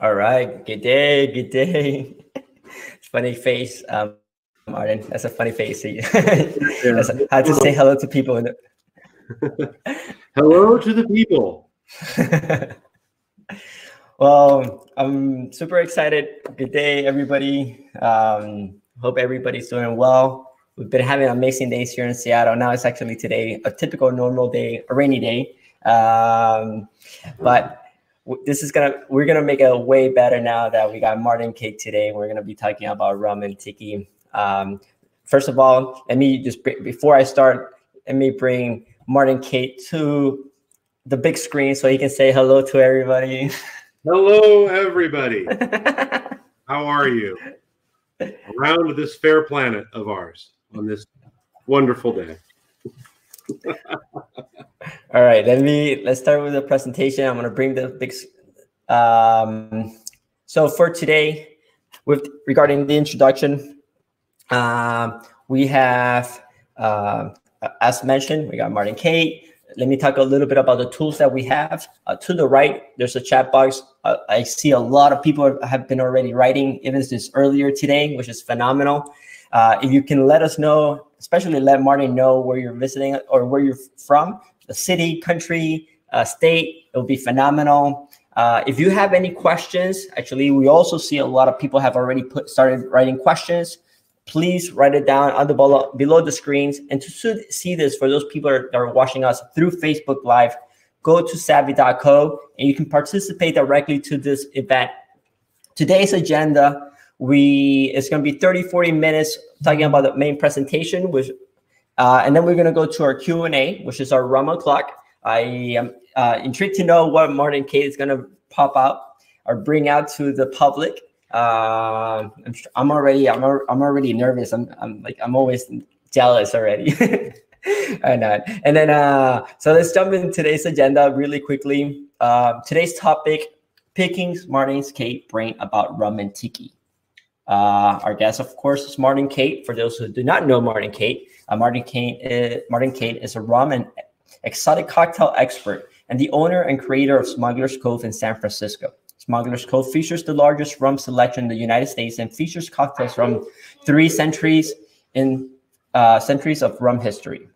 All right. Good day. Good day. funny face, um, Martin. That's a funny face. yeah. How to say hello to people. The... hello to the people. well, I'm super excited. Good day, everybody. Um, hope everybody's doing well. We've been having amazing days here in Seattle. Now it's actually today a typical normal day, a rainy day. Um, but this is gonna we're gonna make it way better now that we got Martin Cate today. We're gonna be talking about rum and tiki. Um, first of all, let me just before I start, let me bring Martin Cate to the big screen so he can say hello to everybody. Hello, everybody. How are you? Around this fair planet of ours on this wonderful day. All right, let me let's start with the presentation. I'm going to bring the big. Um, so for today, with regarding the introduction, uh, we have, uh, as mentioned, we got Martin Cate. Let me talk a little bit about the tools that we have. Uh, to the right, there's a chat box. Uh, I see a lot of people have been already writing even since earlier today, which is phenomenal. Uh, if you can let us know, especially let Martin know where you're visiting or where you're from, the city, country, uh, state, it will be phenomenal. Uh, if you have any questions, actually, we also see a lot of people have already put started writing questions. Please write it down on the below, below the screens. And to see this for those people that are watching us through Facebook Live, go to zavvy.co and you can participate directly to this event. Today's agenda we it's going to be 30 40 minutes talking about the main presentation which uh, and then we're going to go to our q&a which is our rum o'clock i am uh, intrigued to know what martin cate is going to pop out or bring out to the public uh, I'm, I'm already I'm, I'm already nervous i'm, I'm like i'm always jealous already I know. And then, uh, so let's jump into today's agenda really quickly. Uh, today's topic: picking Martin's Cate brain about rum and tiki. Uh, our guest, of course, is Martin Cate. For those who do not know Martin Cate, uh, Martin Kane, Martin Cate is a rum and exotic cocktail expert and the owner and creator of Smuggler's Cove in San Francisco. Smuggler's Cove features the largest rum selection in the United States and features cocktails from three centuries in uh, centuries of rum history.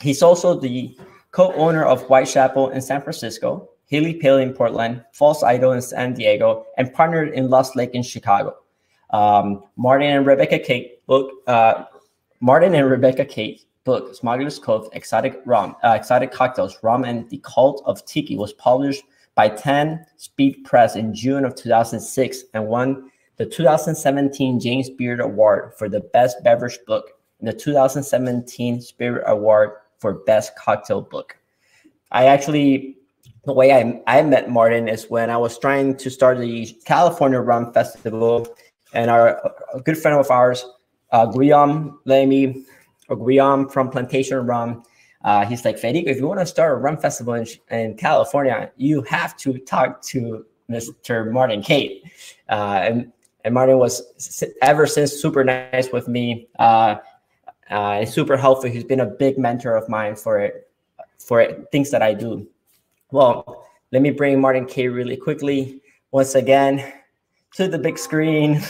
He's also the co-owner of Whitechapel in San Francisco, Hale Pele in Portland, False Idol in San Diego, and partnered in Lost Lake in Chicago. Um, Martin and Rebecca Cate book uh, Martin and Rebecca Cate book Smuggler's Cove Exotic Rum, uh, Exotic Cocktails, Rum and the Cult of Tiki was published by 10 Speed Press in June of 2006 and won the 2017 James Beard Award for the Best Beverage Book and the 2017 Spirit Award for Best Cocktail Book. I actually, the way I, I met Martin is when I was trying to start the California Rum Festival and our a good friend of ours, uh, Guillaume Lamy, or Guillaume from Plantation Rum. Uh, he's like, Federico, if you want to start a rum festival in, in California, you have to talk to Mr. Martin Cate. Uh, and, and Martin was ever since super nice with me, uh, uh, super helpful. He's been a big mentor of mine for it, for it, things that I do. Well, let me bring Martin K really quickly. Once again, to the big screen.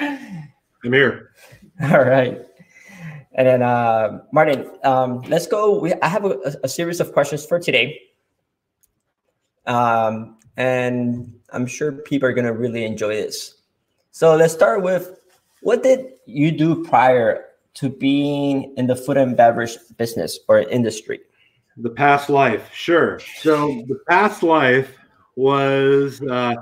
I'm here. All right. And then, uh, Martin, um, let's go. We, I have a, a, series of questions for today. Um, and I'm sure people are going to really enjoy this. So let's start with what did you do prior to being in the food and beverage business or industry? The past life, sure. So the past life was uh,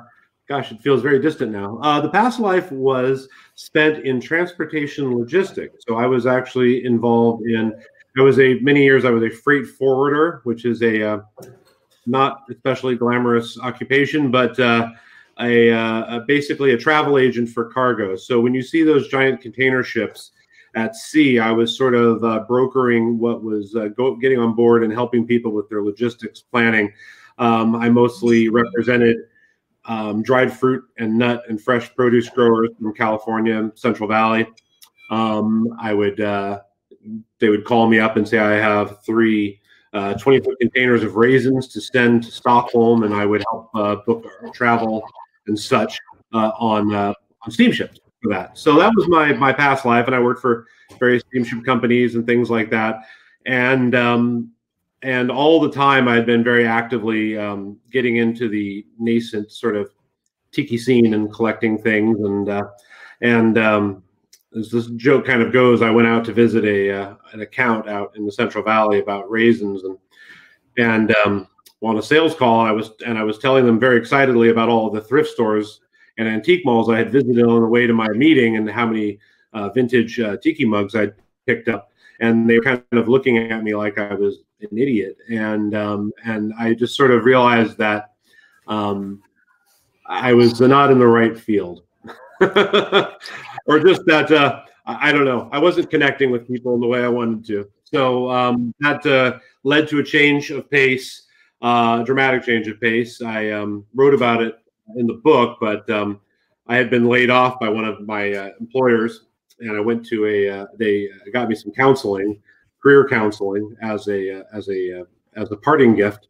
gosh, it feels very distant now. Uh, the past life was spent in transportation logistics. So I was actually involved in, I was a, many years, I was a freight forwarder, which is a uh, not especially glamorous occupation, but uh, a, uh, a, basically a travel agent for cargo. So when you see those giant container ships, at sea, I was sort of uh, brokering what was uh, go, getting on board and helping people with their logistics planning. Um, I mostly represented um, dried fruit and nut and fresh produce growers from California, Central Valley. Um, I would uh, they would call me up and say I have three uh, 20 foot containers of raisins to send to Stockholm, and I would help uh, book travel and such uh, on uh, on steamships for that. So that was my my past life, and I worked for various steamship companies and things like that. And um, and all the time I'd been very actively um, getting into the nascent sort of tiki scene and collecting things. And uh, and um, as this joke kind of goes, I went out to visit a uh, an account out in the Central Valley about raisins. And and um, on a sales call, I was and I was telling them very excitedly about all the thrift stores and antique malls I had visited on the way to my meeting and how many uh, vintage uh, tiki mugs I'd picked up, and they were kind of looking at me like I was an idiot, and um, and I just sort of realized that um, I was not in the right field, or just that uh, I don't know, I wasn't connecting with people in the way I wanted to. So um, that uh, led to a change of pace, uh, dramatic change of pace. I um, wrote about it in the book, but um, I had been laid off by one of my uh, employers, and I went to a. Uh, they got me some counseling, career counseling, as a uh, as a uh, as a parting gift.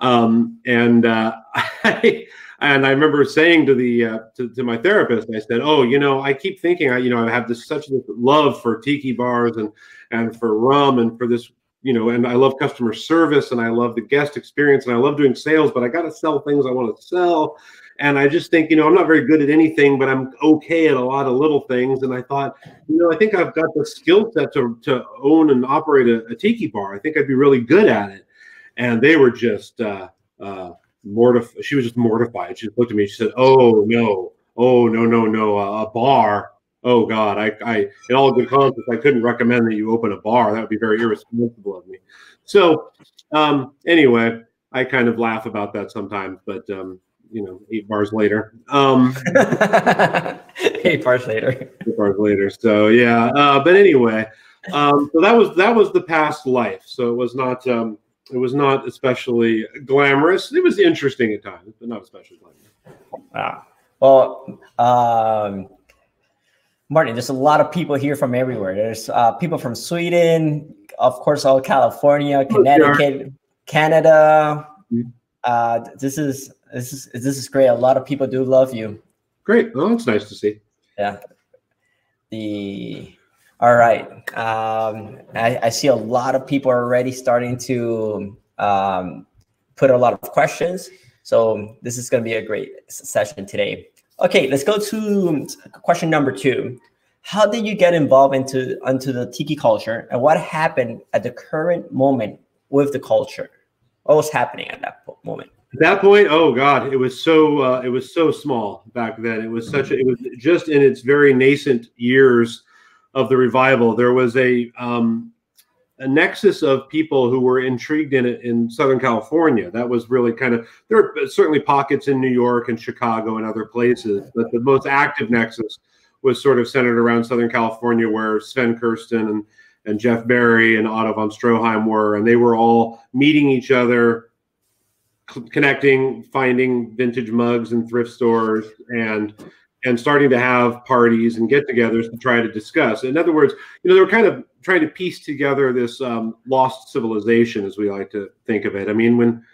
Um, and uh, I and I remember saying to the uh, to, to, my therapist, I said, "Oh, you know, I keep thinking, I you know, I have this such love for tiki bars and and for rum and for this." You know, and I love customer service and I love the guest experience and I love doing sales, but I got to sell things I want to sell and I just think, you know, I'm not very good at anything, but I'm okay at a lot of little things. And I thought, you know, I think I've got the skill set to, to own and operate a, a tiki bar. I think I'd be really good at it. And they were just uh, uh, mortified. She was just mortified. She looked at me. She said, "Oh no, oh no, no, no, uh, a bar." Oh God, I, I, in all good conscience, I couldn't recommend that you open a bar. That would be very irresponsible of me. So, um, anyway, I kind of laugh about that sometimes, but um, you know, eight bars later. Um, eight bars later. Eight bars later. So yeah, uh, but anyway, um, so that was that was the past life. So it was not um, it was not especially glamorous. It was interesting at times, but not especially glamorous. Wow. Well, um, Martin, there's a lot of people here from everywhere. There's uh, people from Sweden, of course, all California, Connecticut, Canada. Mm-hmm. Uh, this is this is this is great. A lot of people do love you. Great. Well, it's nice to see. Yeah. The all right. Um, I, I see a lot of people are already starting to um, put a lot of questions. So this is going to be a great session today. Okay, let's go to question number two. How did you get involved into into the tiki culture, and what happened at the current moment with the culture? What was happening at that moment? At that point, oh god, it was so uh, it was so small back then. It was such a, it was just in its very nascent years of the revival. There was a um, a nexus of people who were intrigued in it in Southern California. That was really kind of there are certainly pockets in New York and Chicago and other places, but the most active nexus was sort of centered around Southern California, where Sven Kirsten and and Jeff Berry and Otto von Stroheim were, and they were all meeting each other connecting, finding vintage mugs in thrift stores, and and starting to have parties and get-togethers to try to discuss. In other words, you know, they were kind of trying to piece together this um, lost civilization, as we like to think of it. I mean, when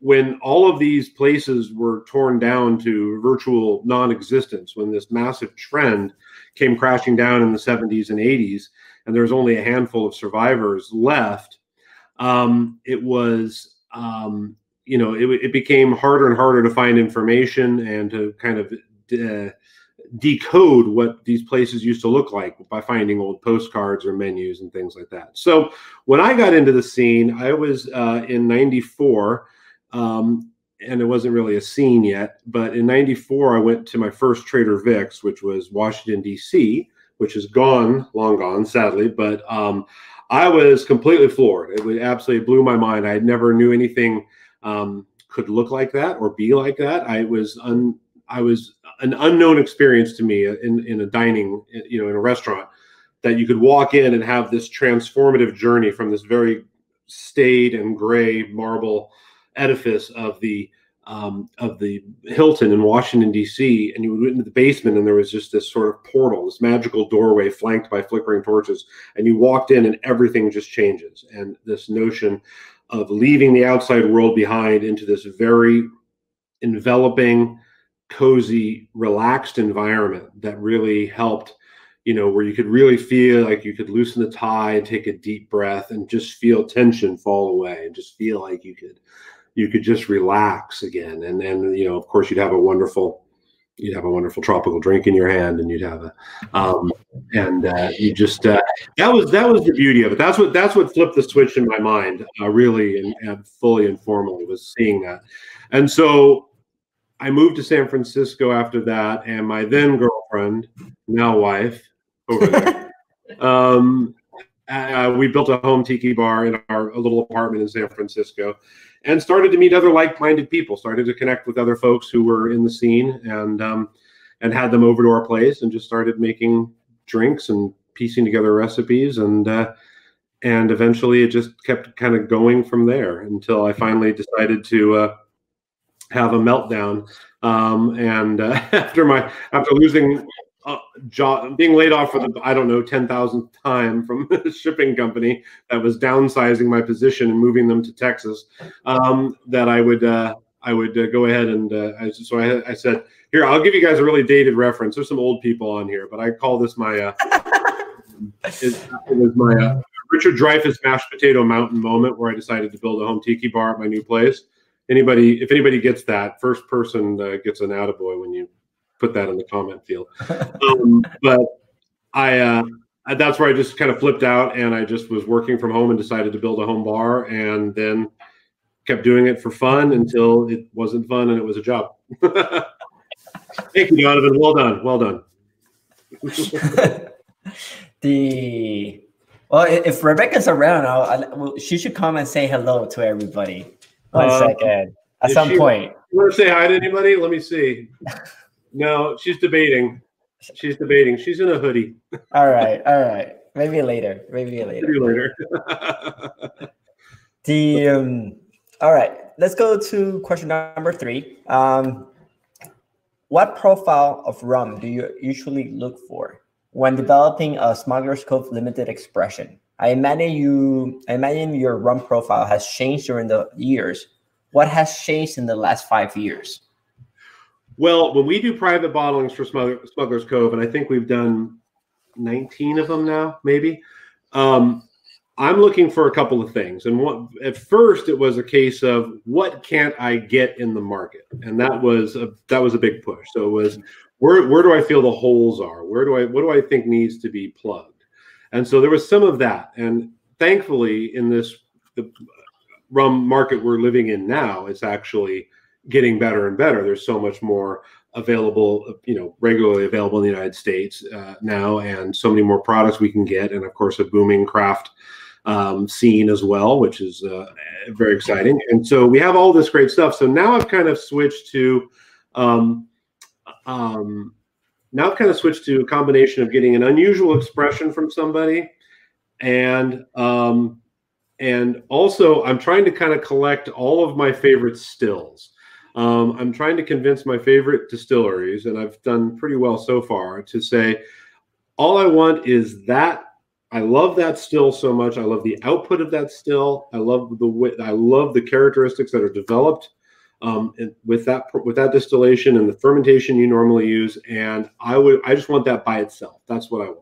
when all of these places were torn down to virtual non-existence, when this massive trend came crashing down in the 70s and 80s, and there was only a handful of survivors left, um, it was um, you know, it, it became harder and harder to find information and to kind of uh, decode what these places used to look like by finding old postcards or menus and things like that. So when I got into the scene, I was uh, in '94. Um, and it wasn't really a scene yet, but in '94 I went to my first Trader Vic's, which was Washington D.C., which is gone, long gone, sadly. But um, I was completely floored. It absolutely blew my mind. I never knew anything um, could look like that or be like that. I was un, I was an unknown experience to me in in a dining, you know, in a restaurant that you could walk in and have this transformative journey from this very staid and gray marble edifice of the um, of the Hilton in Washington D.C. and you would into the basement and there was just this sort of portal, this magical doorway flanked by flickering torches, and you walked in and everything just changes. And this notion of leaving the outside world behind into this very enveloping, cozy, relaxed environment that really helped, you know, where you could really feel like you could loosen the tie and take a deep breath and just feel tension fall away and just feel like you could you could just relax again. And then, you know, of course you'd have a wonderful you'd have a wonderful tropical drink in your hand and you'd have a um, and uh, you just uh, that was that was the beauty of it. That's what that's what flipped the switch in my mind uh, really and, and fully and formally was seeing that. And so i moved to san francisco after that and my then girlfriend now wife over there um, uh, we built a home tiki bar in our little apartment in san francisco and started to meet other like-minded people. Started to connect with other folks who were in the scene, and um, and had them over to our place, and just started making drinks and piecing together recipes, and uh, and eventually it just kept kind of going from there until I finally decided to uh, have a meltdown. Um, and uh, after my after losing uh, job, being laid off for the I don't know ten thousandth time from a shipping company that was downsizing my position and moving them to Texas. Um, that I would uh, I would uh, go ahead and uh, I, so I, I, said here I'll give you guys a really dated reference. There's some old people on here, but I call this my uh, it, was my uh, Richard Dreyfuss mashed potato mountain moment where I decided to build a home tiki bar at my new place. Anybody, if anybody gets that, first person uh, gets an attaboy when you put that in the comment field. Um, but I, uh, that's where I just kind of flipped out and I just was working from home and decided to build a home bar and then kept doing it for fun until it wasn't fun and it was a job. Thank you, Donovan. Well done. Well done. the well, if Rebecca's around, I'll, I'll, well, she should come and say hello to everybody. One uh, second. At some she, point. You want to say hi to anybody? Let me see. No, she's debating. She's debating. She's in a hoodie. all right, all right. Maybe later. Maybe later. Maybe later. the um, all right. Let's go to question number three. Um, what profile of rum do you usually look for when developing a Smuggler's Cove limited expression? I imagine you. I imagine your rum profile has changed during the years. What has changed in the last five years? Well, when we do private bottlings for Smuggler's Cove, and I think we've done 19 of them now, maybe. Um, I'm looking for a couple of things. And what, at first, it was a case of what can't I get in the market, and that was a that was a big push. So it was where where do I feel the holes are? Where do I what do I think needs to be plugged? And so there was some of that. And thankfully, in this the rum market we're living in now, it's actually getting better and better. There's so much more available, you know, regularly available in the United States uh, now, and so many more products we can get, and of course a booming craft um, scene as well, which is uh, very exciting. And so we have all this great stuff. So now I've kind of switched to, um, um, now I've kind of switched to a combination of getting an unusual expression from somebody, and um, and also I'm trying to kind of collect all of my favorite stills. Um, I'm trying to convince my favorite distilleries, and I've done pretty well so far, to say, all I want is that. I love that still so much. I love the output of that still. I love the. I love the characteristics that are developed um, with that with that distillation and the fermentation you normally use. And I would. I just want that by itself. That's what I want.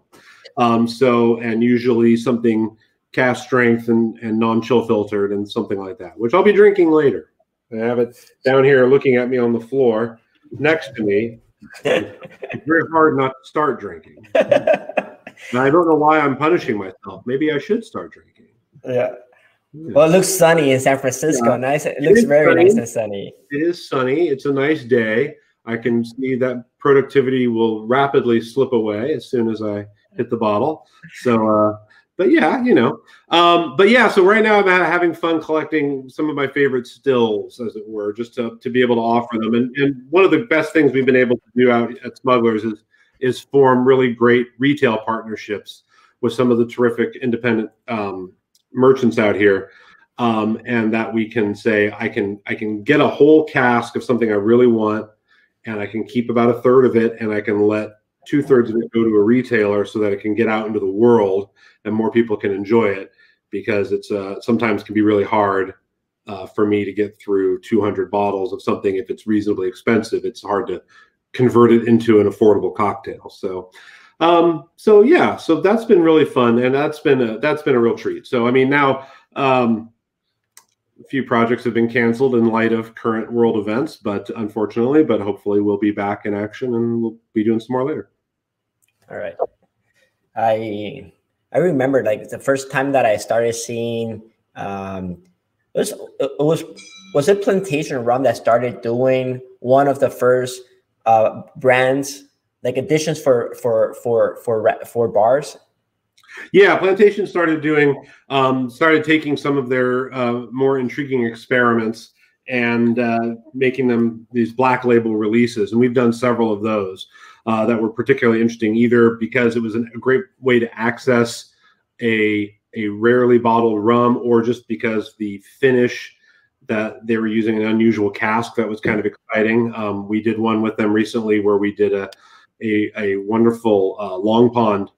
Um, so, and usually something cast strength and, and non chill filtered and something like that, which I'll be drinking later. I have it down here looking at me on the floor next to me. it's very hard not to start drinking. and I don't know why I'm punishing myself. Maybe I should start drinking. Yeah. Well, it looks sunny in San Francisco. Yeah. Nice. It, it looks very sunny. nice and sunny. It is sunny. It's a nice day. I can see that productivity will rapidly slip away as soon as I hit the bottle. So, uh, but yeah, you know. Um, but yeah, so right now I'm having fun collecting some of my favorite stills, as it were, just to, to be able to offer them. And, and one of the best things we've been able to do out at Smugglers is is form really great retail partnerships with some of the terrific independent um, merchants out here. Um, and that we can say I can I can get a whole cask of something I really want, and I can keep about a third of it, and I can let two thirds of it go to a retailer so that it can get out into the world and more people can enjoy it because it's uh, sometimes can be really hard uh, for me to get through 200 bottles of something if it's reasonably expensive. It's hard to convert it into an affordable cocktail. So um, so yeah so that's been really fun and that's been a that's been a real treat. So i mean now um, a few projects have been canceled in light of current world events but unfortunately but hopefully we'll be back in action and we'll be doing some more later. All right. I i remember like the first time that i started seeing um it was it was was it plantation rum that started doing one of the first uh brands like additions for for for for for bars yeah plantation started doing um started taking some of their uh more intriguing experiments and uh making them these black label releases and we've done several of those uh that were particularly interesting either because it was a great way to access a a rarely bottled rum or just because the finish that they were using an unusual cask that was kind of exciting. Um, we did one with them recently where we did a a, a wonderful uh, Long Pond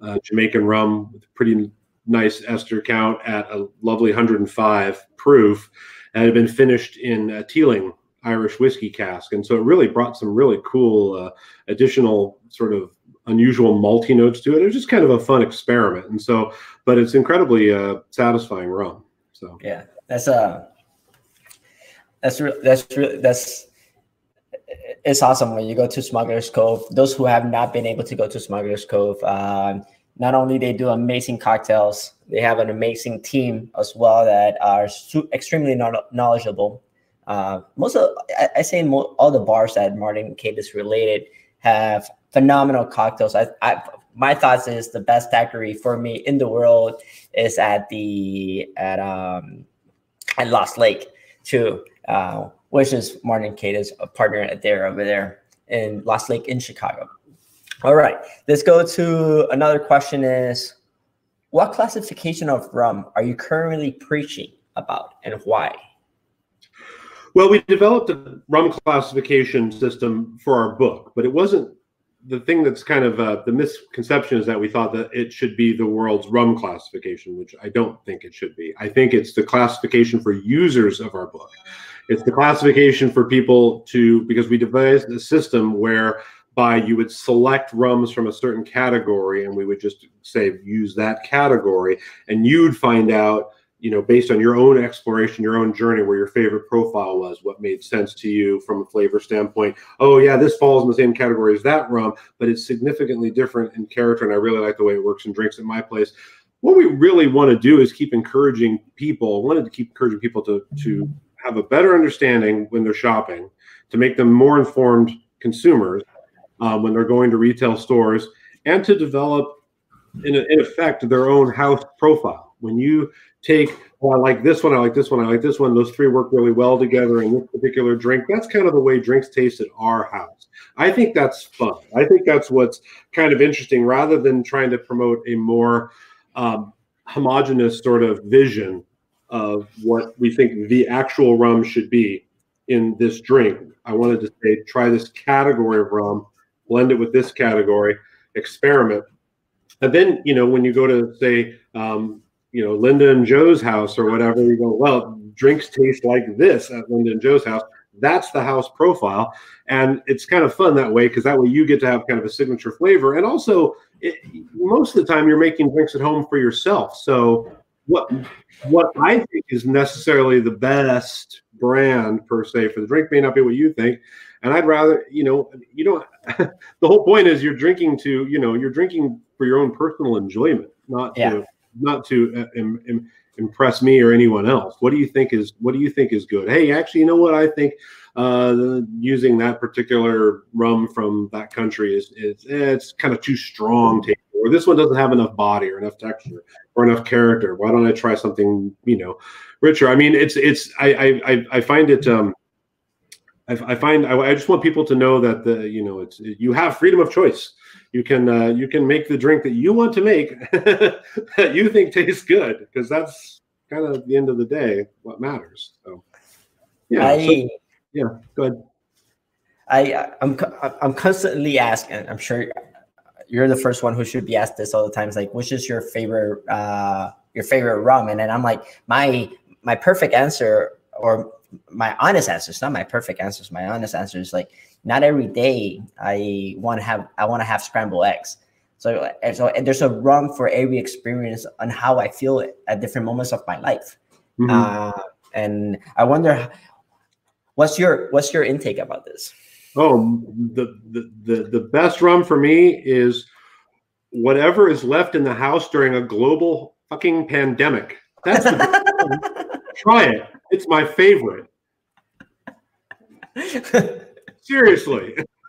uh, Jamaican rum with a pretty nice ester count at a lovely 105 proof and had been finished in a Teeling Irish whiskey cask. And so it really brought some really cool uh, additional sort of unusual malty notes to it. It was just kind of a fun experiment. And so, but it's incredibly uh, satisfying rum. So yeah, that's a uh, that's re- that's really that's it's awesome when you go to Smuggler's Cove. Those who have not been able to go to Smuggler's Cove, um, not only they do amazing cocktails, they have an amazing team as well that are su- extremely knowledgeable. Uh, most of I, I say mo- all the bars that Martin Cate is related have phenomenal cocktails. I, I my thoughts is the best daiquiri for me in the world is at the at um at Lost Lake too, uh, which is Martin Cate's partner there over there in Lost Lake in Chicago. All right, let's go to another question is what classification of rum are you currently preaching about and why? Well, we developed a rum classification system for our book, but it wasn't the thing that's kind of uh, the misconception is that we thought that it should be the world's rum classification, which I don't think it should be. I think it's the classification for users of our book. It's the classification for people to because we devised a system where by you would select rums from a certain category and we would just say use that category and you'd find out you know, based on your own exploration, your own journey, where your favorite profile was, what made sense to you from a flavor standpoint. Oh, yeah, this falls in the same category as that rum, but it's significantly different in character. And I really like the way it works and drinks at my place. What we really want to do is keep encouraging people, wanted to keep encouraging people to, to have a better understanding when they're shopping, to make them more informed consumers um, when they're going to retail stores, and to develop, in, in effect, their own house profile. When you take well, I like this one, I like this one, I like this one. Those three work really well together in this particular drink. That's kind of the way drinks taste at our house. I think that's fun. I think that's what's kind of interesting rather than trying to promote a more um, homogenous sort of vision of what we think the actual rum should be in this drink. I wanted to say, try this category of rum, blend it with this category, experiment. And then, you know, when you go to say, um, you know Linda and Joe's house or whatever, you go, well, drinks taste like this at Linda and Joe's house. That's the house profile, and it's kind of fun that way because that way you get to have kind of a signature flavor, and also it, most of the time you're making drinks at home for yourself. So what what I think is necessarily the best brand per se for the drink may not be what you think, and I'd rather you know you know the whole point is you're drinking to you know you're drinking for your own personal enjoyment, not yeah. to not to uh, Im, Im, impress me or anyone else. What do you think is what do you think is good? Hey, actually, you know what I think uh, using that particular rum from that country is, is eh, it's kind of too strong taste, or this one doesn't have enough body or enough texture or enough character. Why don't I try something you know richer? I mean, it's it's I I I find it. Um, I, I find I, I just want people to know that the you know it's you have freedom of choice you can uh, you can make the drink that you want to make that you think tastes good because that's kind of the end of the day what matters. So yeah, I, so, yeah. Go ahead. I I'm I'm constantly asking. I'm sure you're the first one who should be asked this all the time. It's like, which is your favorite uh your favorite rum? And then I'm like, my my perfect answer or my honest answer, it's not my perfect answers. My honest answer is like not every day I want to have I want to have scrambled eggs. So so and there's a rum for every experience on how I feel at different moments of my life. Mm-hmm. Uh, and I wonder what's your what's your intake about this? Oh, the, the the the best rum for me is whatever is left in the house during a global fucking pandemic. That's the try it. It's my favorite. Seriously.